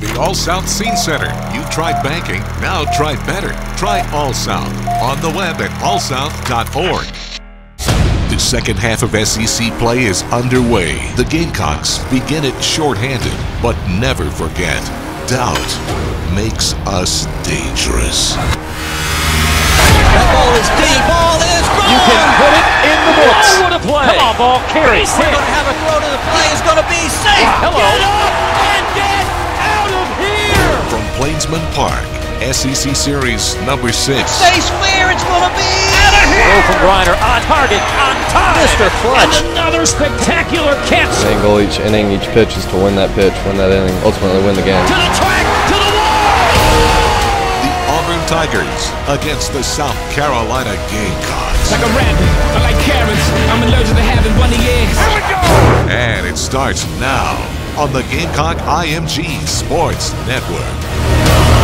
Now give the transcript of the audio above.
The All South Scene Setter. You tried banking, now try better. Try All South on the web at allsouth.org. The second half of SEC play is underway. The Gamecocks begin it shorthanded, but never forget doubt makes us dangerous. That ball is deep. Ball is gone. You can put it in the books. Oh, what a play. Come on, ball. Carry. We're going to have a throw to the From Park, SEC Series number six. Stays clear. It's going to be out of here. Throw from Greiner on target, on time. Mr. Clutch. And another spectacular catch. Main goal each inning, each pitch is to win that pitch, win that inning, ultimately win the game. To the track, to the wall. The Auburn Tigers against the South Carolina Gamecocks. Like a rabbit, I like carrots. I'm allergic to having bunny eggs. And it starts now on the Gamecock IMG Sports Network.